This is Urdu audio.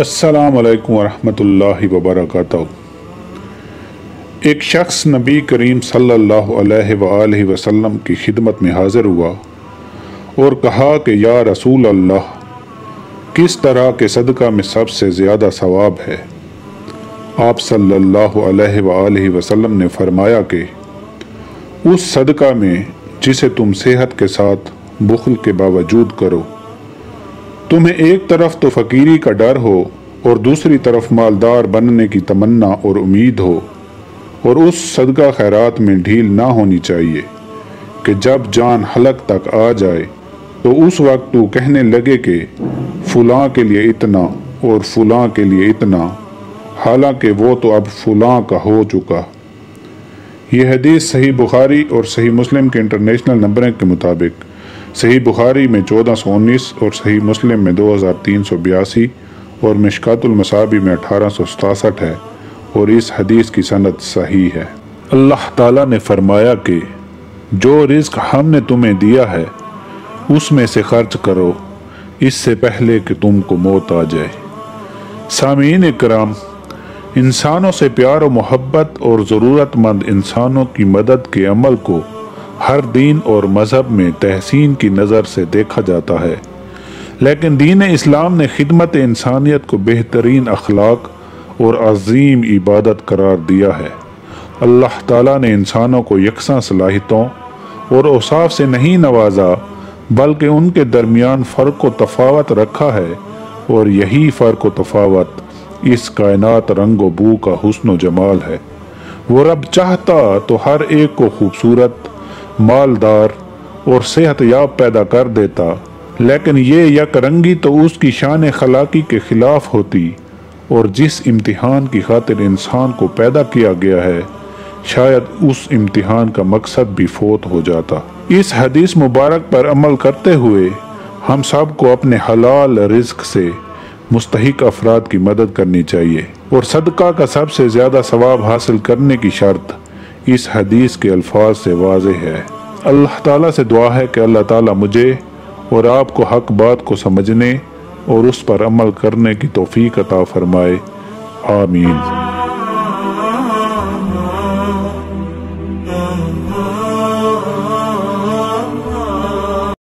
السلام علیکم ورحمۃ اللہ وبرکاتہ۔ ایک شخص نبی کریم صلی اللہ علیہ وآلہ وسلم کی خدمت میں حاضر ہوا اور کہا کہ یا رسول اللہ، کس طرح کے صدقہ میں سب سے زیادہ ثواب ہے؟ آپ صلی اللہ علیہ وآلہ وسلم نے فرمایا کہ، اس صدقہ میں جسے تم صحت کے ساتھ بخل کے باوجود کرو۔ تمہیں ایک طرف تو فقیری کا ڈر ہو اور دوسری طرف مالدار بننے کی تمنا اور امید ہو اور اس صدقہ خیرات میں ڈھیل نہ ہونی چاہیے کہ جب جان حلق تک آ جائے تو اس وقت تو کہنے لگے کہ فلاں کے لیے اتنا اور فلاں کے لیے اتنا، حالانکہ وہ تو اب فلاں کا ہو چکا۔ یہ حدیث صحیح بخاری اور صحیح مسلم کے انٹرنیشنل نمبرنگ کے مطابق۔ صحیح بخاری میں چودہ سو انیس اور صحیح مسلم میں دو ہزار تین سو بیاسی اور مشکات المصابی میں اٹھارہ سو ستاسٹھ ہے اور اس حدیث کی صنعت صحیح ہے۔ اللہ تعالیٰ نے فرمایا کہ جو رزق ہم نے تمہیں دیا ہے، اس میں سے خرچ کرو۔ اس سے پہلے کہ تم کو موت آ جائے۔ سامعین اکرام انسانوں سے پیار و محبت اور ضرورت مند انسانوں کی مدد کے عمل کو ہر دین اور مذہب میں تحسین کی نظر سے دیکھا جاتا ہے۔ لیکن دین اسلام نے خدمت انسانیت کو بہترین اخلاق اور عظیم عبادت قرار دیا ہے۔ اللہ تعالیٰ نے انسانوں کو یکساں صلاحیتوں اور اوصاف سے نہیں نوازا، بلکہ ان کے درمیان فرق و تفاوت رکھا ہے اور یہی فرق و تفاوت اس کائنات رنگ و بو کا حسن و جمال ہے۔ وہ رب چاہتا تو ہر ایک کو خوبصورت مالدار اور صحت یاب پیدا کر دیتا، لیکن یہ یک رنگی تو اس کی شان خلاقی کے خلاف ہوتی اور جس امتحان کی خاطر انسان کو پیدا کیا گیا ہے، شاید اس امتحان کا مقصد بھی فوت ہو جاتا۔ اس حدیث مبارک پر عمل کرتے ہوئے ہم سب کو اپنے حلال رزق سے مستحق افراد کی مدد کرنی چاہیے اور صدقہ کا سب سے زیادہ ثواب حاصل کرنے کی شرط اس حدیث کے الفاظ سے واضح ہے۔ اللہ تعالیٰ سے دعا ہے کہ اللہ تعالیٰ مجھے اور آپ کو حق بات کو سمجھنے اور اس پر عمل کرنے کی توفیق عطا فرمائے۔ آمین۔